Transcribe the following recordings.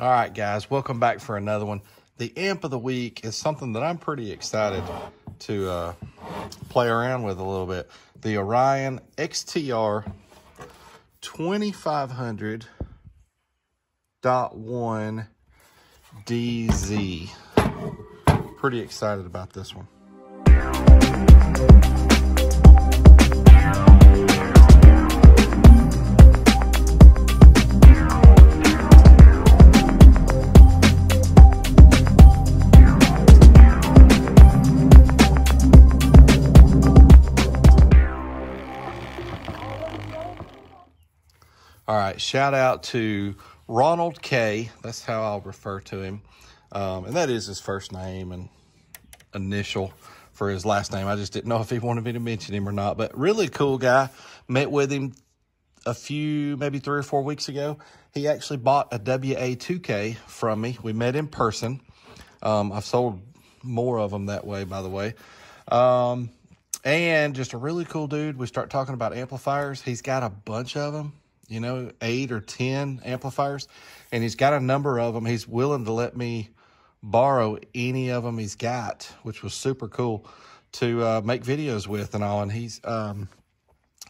All right, guys, welcome back for another one. The amp of the week is something that I'm pretty excited to uh, play around with a little bit. The Orion XTR 2500.1 DZ. Pretty excited about this one. All right, shout out to Ronald K. That's how I'll refer to him. Um, and that is his first name and initial for his last name. I just didn't know if he wanted me to mention him or not. But really cool guy. Met with him a few, maybe three or four weeks ago. He actually bought a WA2K from me. We met in person. Um, I've sold more of them that way, by the way. Um, and just a really cool dude. We start talking about amplifiers. He's got a bunch of them you know, eight or 10 amplifiers, and he's got a number of them. He's willing to let me borrow any of them he's got, which was super cool to uh, make videos with and all. And he's, um,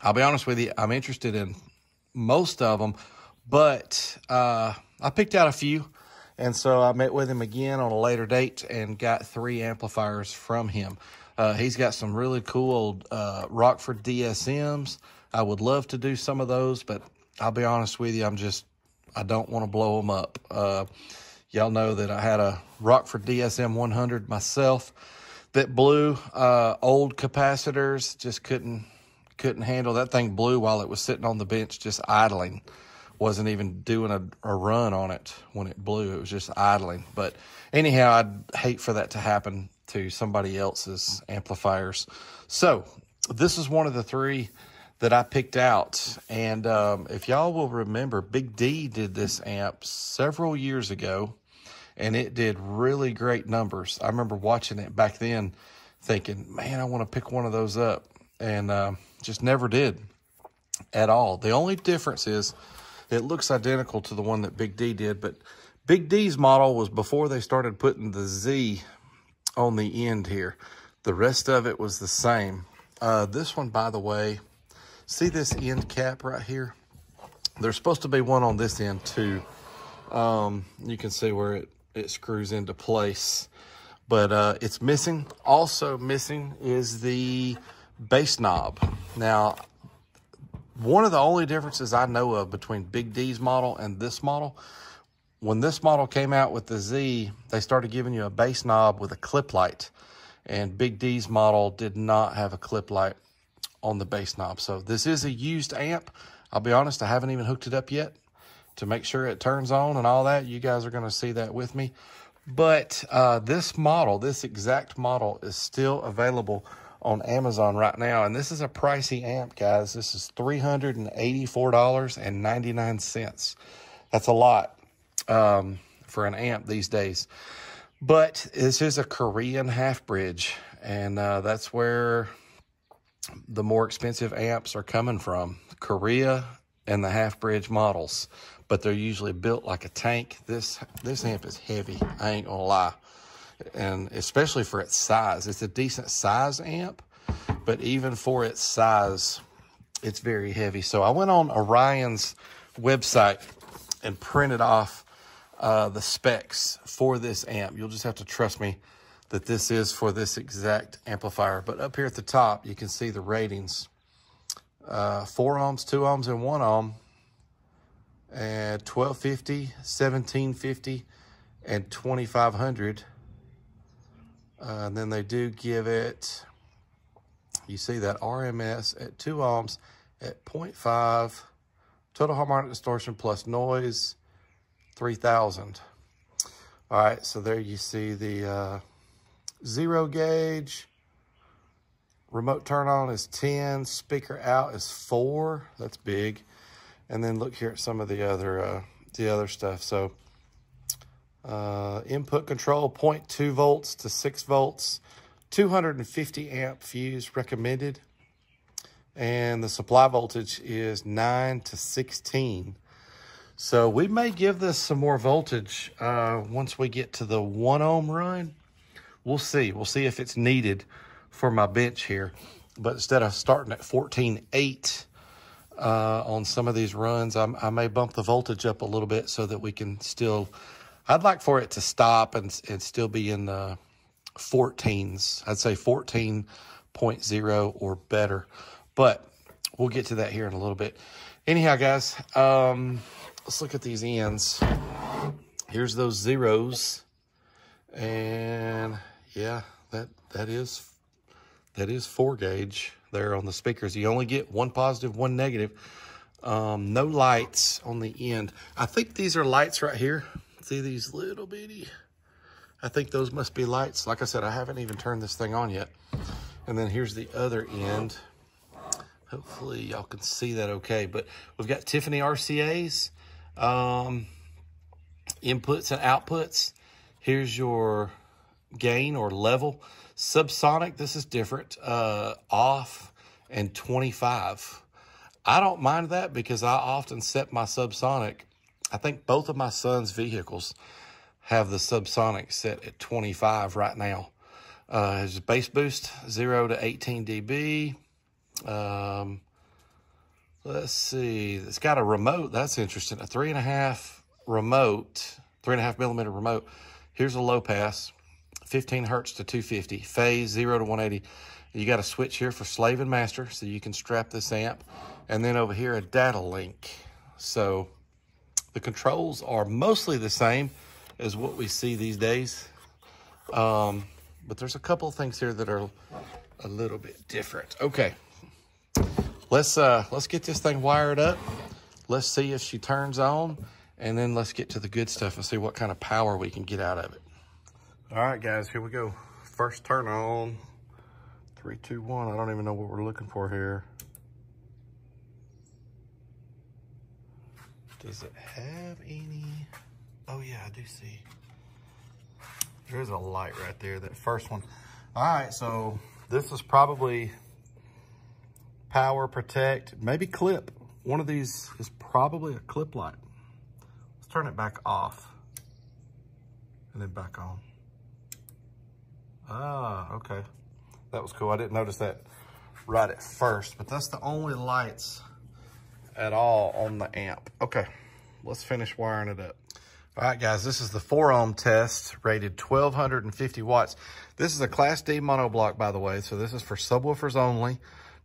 I'll be honest with you, I'm interested in most of them, but uh, I picked out a few. And so I met with him again on a later date and got three amplifiers from him. Uh, he's got some really cool old uh, Rockford DSMs. I would love to do some of those, but I'll be honest with you, I'm just, I don't want to blow them up. Uh, y'all know that I had a Rockford DSM 100 myself that blew. Uh, old capacitors just couldn't couldn't handle that thing. Blew while it was sitting on the bench, just idling. Wasn't even doing a, a run on it when it blew. It was just idling. But anyhow, I'd hate for that to happen to somebody else's amplifiers. So this is one of the three that I picked out. And um, if y'all will remember, Big D did this amp several years ago, and it did really great numbers. I remember watching it back then, thinking, man, I want to pick one of those up, and uh, just never did at all. The only difference is it looks identical to the one that Big D did, but Big D's model was before they started putting the Z on the end here. The rest of it was the same. Uh, this one, by the way, See this end cap right here? There's supposed to be one on this end too. Um, you can see where it, it screws into place, but uh, it's missing. Also missing is the bass knob. Now, one of the only differences I know of between Big D's model and this model, when this model came out with the Z, they started giving you a bass knob with a clip light. And Big D's model did not have a clip light on the bass knob. So this is a used amp. I'll be honest, I haven't even hooked it up yet to make sure it turns on and all that. You guys are going to see that with me. But uh, this model, this exact model is still available on Amazon right now. And this is a pricey amp, guys. This is $384.99. That's a lot um, for an amp these days. But this is a Korean half bridge. And uh, that's where the more expensive amps are coming from Korea and the half bridge models, but they're usually built like a tank. This this amp is heavy. I ain't gonna lie, and especially for its size, it's a decent size amp, but even for its size, it's very heavy. So I went on Orion's website and printed off uh, the specs for this amp. You'll just have to trust me that this is for this exact amplifier. But up here at the top, you can see the ratings. Uh, 4 ohms, 2 ohms, and 1 ohm. And 1250, 1750, and 2500. Uh, and then they do give it, you see that RMS at 2 ohms at 0.5, total harmonic distortion plus noise, 3000. All right, so there you see the uh, zero gauge. Remote turn on is 10. Speaker out is 4. That's big. And then look here at some of the other uh, the other stuff. So uh, input control 0.2 volts to 6 volts. 250 amp fuse recommended. And the supply voltage is 9 to 16. So we may give this some more voltage uh, once we get to the one ohm run. We'll see. We'll see if it's needed for my bench here. But instead of starting at 14.8 uh, on some of these runs, I'm, i may bump the voltage up a little bit so that we can still, I'd like for it to stop and, and still be in the 14s. I'd say 14.0 or better. But we'll get to that here in a little bit. Anyhow, guys, um, let's look at these ends. Here's those zeros. And yeah, that that is that is four gauge there on the speakers. You only get one positive, one negative. Um, no lights on the end. I think these are lights right here. See these little bitty? I think those must be lights. Like I said, I haven't even turned this thing on yet. And then here's the other end. Hopefully y'all can see that okay. But we've got Tiffany RCAs, um, inputs and outputs. Here's your gain or level. Subsonic, this is different. Uh, off and 25. I don't mind that because I often set my subsonic. I think both of my son's vehicles have the subsonic set at 25 right now. Uh, his bass boost, 0 to 18 dB. Um, let's see. It's got a remote. That's interesting. A three and a half remote, three and a half millimeter remote. Here's a low pass, 15 hertz to 250, phase 0 to 180. You got a switch here for slave and master, so you can strap this amp. And then over here, a data link. So the controls are mostly the same as what we see these days. Um, but there's a couple of things here that are a little bit different. Okay, let's uh, let's get this thing wired up. Let's see if she turns on, and then let's get to the good stuff and see what kind of power we can get out of it. All right, guys, here we go. First turn on. Three, two, one. I don't even know what we're looking for here. Does it have any? Oh yeah, I do see. There's a light right there, that first one. All right, so this is probably power, protect, maybe clip. One of these is probably a clip light. Let's turn it back off and then back on. Ah, okay. That was cool. I didn't notice that right at first, but that's the only lights at all on the amp. Okay, let's finish wiring it up. All right, guys, this is the 4 ohm test, rated 1250 watts. This is a Class D monoblock, by the way, so this is for subwoofers only.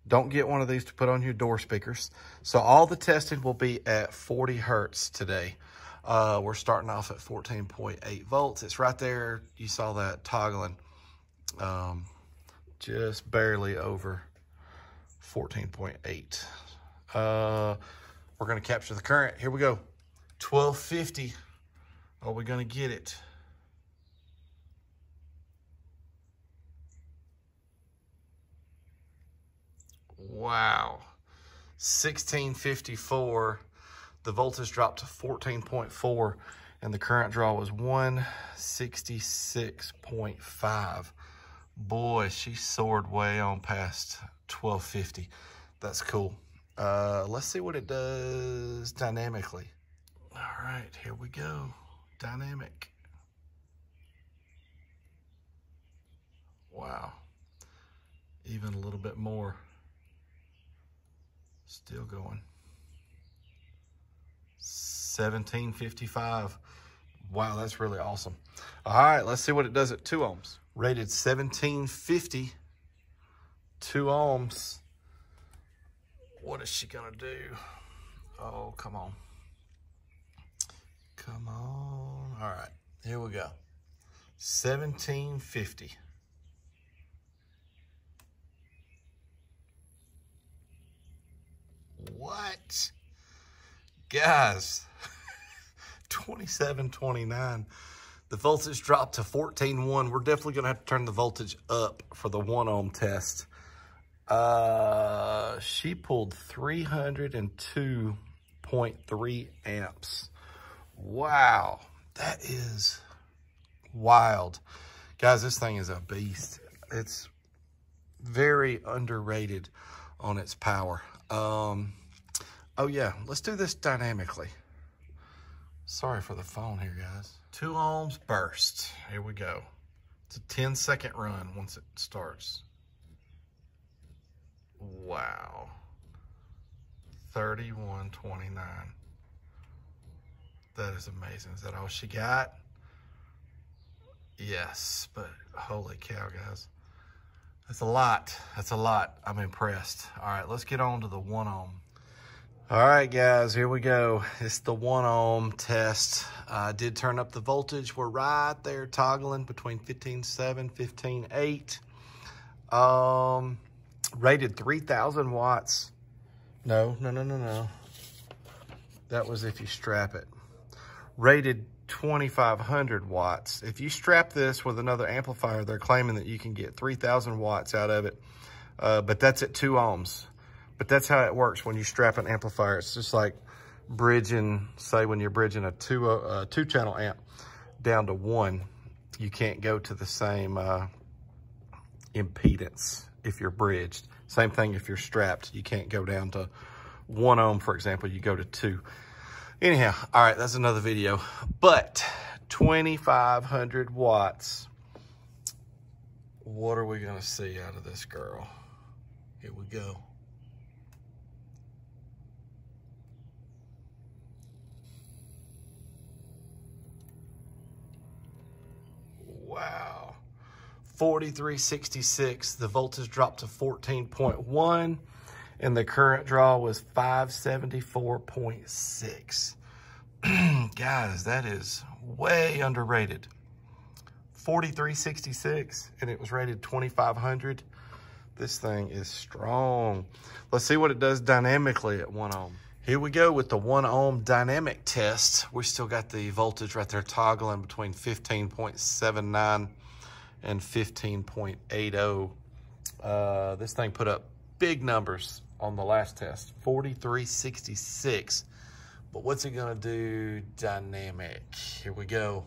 Don't get one of these to put on your door speakers. So all the testing will be at 40 hertz today. Uh, we're starting off at 14.8 volts. It's right there. You saw that toggling um, just barely over 14.8. Uh, we're going to capture the current. Here we go. 1250. Are we going to get it? Wow. 1654. The voltage dropped to 14.4 and the current draw was 166.5. Boy, she soared way on past 1250. That's cool. Uh, let's see what it does dynamically. All right, here we go. Dynamic. Wow. Even a little bit more. Still going. 1755. Wow, that's really awesome. All right, let's see what it does at 2 ohms. Rated 1750, 2 ohms. What is she to do? Oh, come on. Come on. All right, here we go. 1750. What? Guys, 2729. The voltage dropped to 14.1. We're definitely going to have to turn the voltage up for the 1 ohm test. Uh, she pulled 302.3 amps. Wow, that is wild. Guys, this thing is a beast. It's very underrated on its power. Um, oh yeah, let's do this dynamically. Sorry for the phone here, guys. Two ohms burst. Here we go. It's a 10 second run once it starts. Wow. 31.29. That is amazing. Is that all she got? Yes, but holy cow, guys. That's a lot. That's a lot. I'm impressed. All right, let's get on to the one ohm. All right, guys, here we go. It's the one ohm test. I did turn up the voltage. We're right there toggling between 15.7, 15.8. Um, rated 3,000 watts. No, no, no, no, no. That was if you strap it. Rated 2,500 watts. If you strap this with another amplifier, they're claiming that you can get 3,000 watts out of it, uh, but that's at two ohms. But that's how it works when you strap an amplifier. It's just like bridging, say when you're bridging a two, uh, two channel amp down to one, you can't go to the same uh, impedance if you're bridged. Same thing if you're strapped. You can't go down to one ohm, for example, you go to two. Anyhow, all right, that's another video. But 2,500 watts. What are we gonna see out of this girl? Here we go. Wow. 4366. The voltage dropped to 14.1 and the current draw was 574.6. Guys, that is way underrated. 4366 and it was rated 2500. This thing is strong. Let's see what it does dynamically at one ohm. Here we go with the one ohm dynamic test. We still got the voltage right there toggling between 15.79 and 15.80. Uh, this thing put up big numbers on the last test, 4366. But what's it gonna do dynamic? Here we go.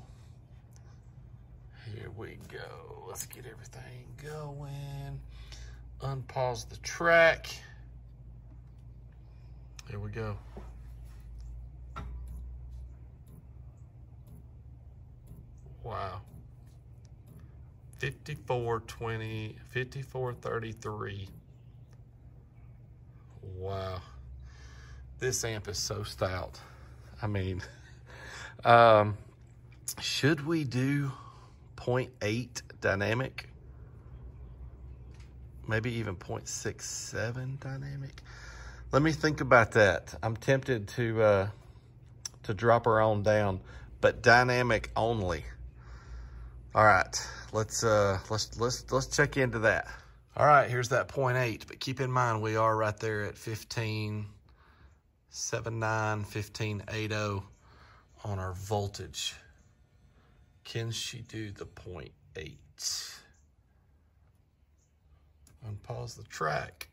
Here we go. Let's get everything going. Unpause the track. Here we go. Wow. 5420, 5433. Wow. This amp is so stout. I mean, um, should we do 0.8 dynamic? Maybe even 0.67 dynamic? Let me think about that. I'm tempted to uh, to drop her on down, but dynamic only. All right, let's uh, let's let's let's check into that. All right, here's that 0.8, but keep in mind we are right there at 15, 7.9, 15.80 on our voltage. Can she do the 0.8? Unpause the track.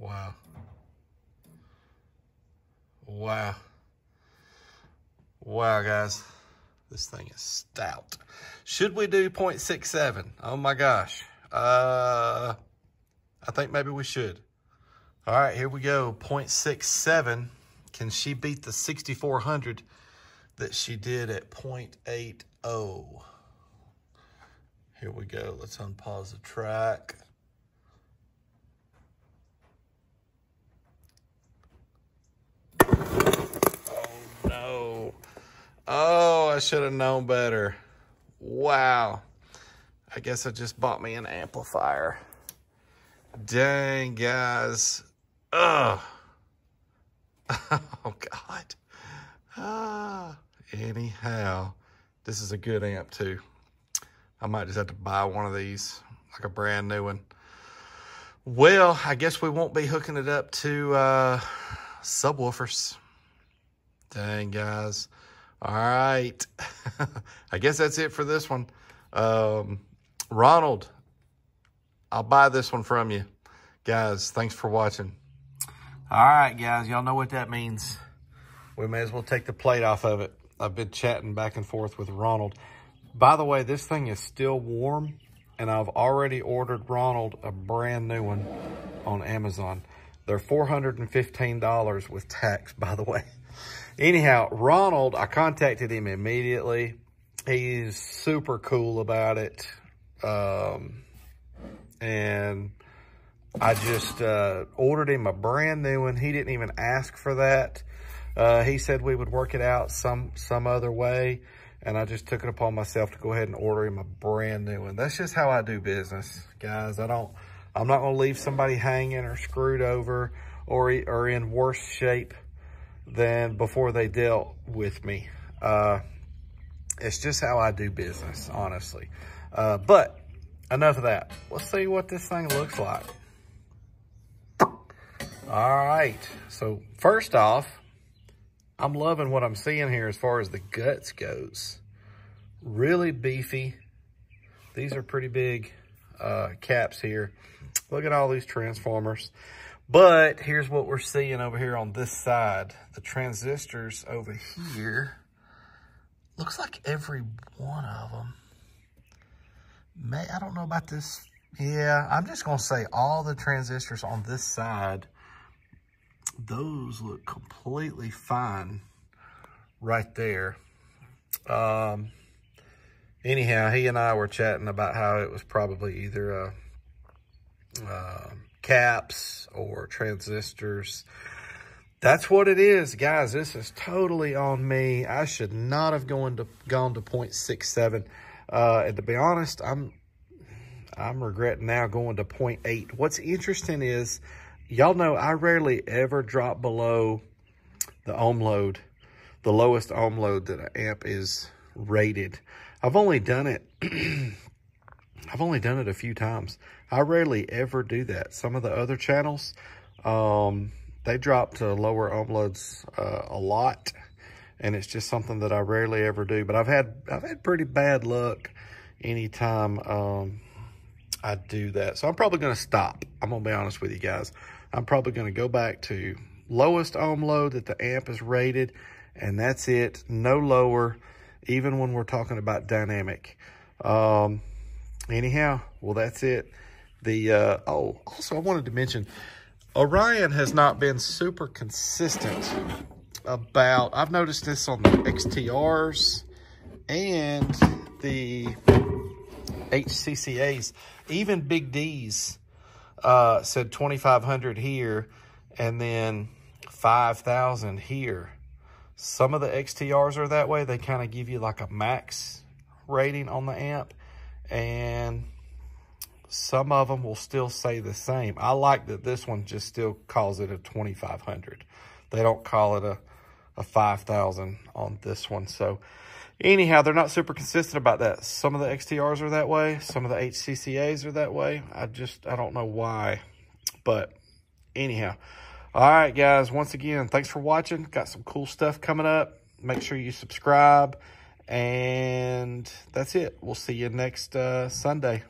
Wow. Wow. Wow, guys. This thing is stout. Should we do 0.67? Oh my gosh. Uh, I think maybe we should. All right, here we go. 0.67. Can she beat the 6400 that she did at 0.80? Here we go. Let's unpause the track. Oh, I should have known better. Wow. I guess I just bought me an amplifier. Dang, guys. Ugh. Oh, God. Ah. Anyhow, this is a good amp, too. I might just have to buy one of these, like a brand new one. Well, I guess we won't be hooking it up to uh, subwoofers. Dang, guys. All right. I guess that's it for this one. Um, Ronald, I'll buy this one from you. Guys, thanks for watching. All right, guys, y'all know what that means. We may as well take the plate off of it. I've been chatting back and forth with Ronald. By the way, this thing is still warm and I've already ordered Ronald a brand new one on Amazon. They're $415 with tax, by the way. Anyhow, Ronald, I contacted him immediately. He's super cool about it. Um, and I just uh, ordered him a brand new one. He didn't even ask for that. Uh, he said we would work it out some some other way. And I just took it upon myself to go ahead and order him a brand new one. That's just how I do business, guys. I don't, I'm not going to leave somebody hanging or screwed over or, or in worse shape than before they dealt with me. Uh, it's just how I do business, honestly. Uh, but enough of that. Let's see what this thing looks like. All right. So first off, I'm loving what I'm seeing here as far as the guts goes. Really beefy. These are pretty big uh, caps here. Look at all these transformers. But here's what we're seeing over here on this side. The transistors over here. Looks like every one of them. May, I don't know about this. Yeah, I'm just going to say all the transistors on this side those look completely fine right there. Um, anyhow, he and I were chatting about how it was probably either a, uh, caps or transistors. That's what it is, guys. This is totally on me. I should not have gone to gone to 0.67. Uh, and to be honest, I'm I'm regretting now going to 0.8. What's interesting is y'all know I rarely ever drop below the ohm load, the lowest ohm load that an amp is rated. I've only done it, I've only done it a few times. I rarely ever do that. Some of the other channels, um, they drop to lower ohm loads uh, a lot. And it's just something that I rarely ever do. But I've had I've had pretty bad luck anytime um, I do that. So I'm probably going to stop. I'm going to be honest with you guys. I'm probably going to go back to lowest ohm load that the amp is rated, and that's it. No lower, even when we're talking about dynamic. Um, anyhow, well, that's it. The uh, Oh, also, I wanted to mention, Orion has not been super consistent about, I've noticed this on the XTRs and the HCCAs, even Big D's uh, said 2,500 here and then 5,000 here. Some of the XTRs are that way. They kind of give you like a max rating on the amp and some of them will still say the same. I like that this one just still calls it a 2,500. They don't call it a, a 5,000 on this one. So Anyhow, they're not super consistent about that. Some of the XTRs are that way. Some of the HCCAs are that way. I just, I don't know why. But anyhow. All right, guys. Once again, thanks for watching. Got some cool stuff coming up. Make sure you subscribe. And that's it. We'll see you next uh, Sunday.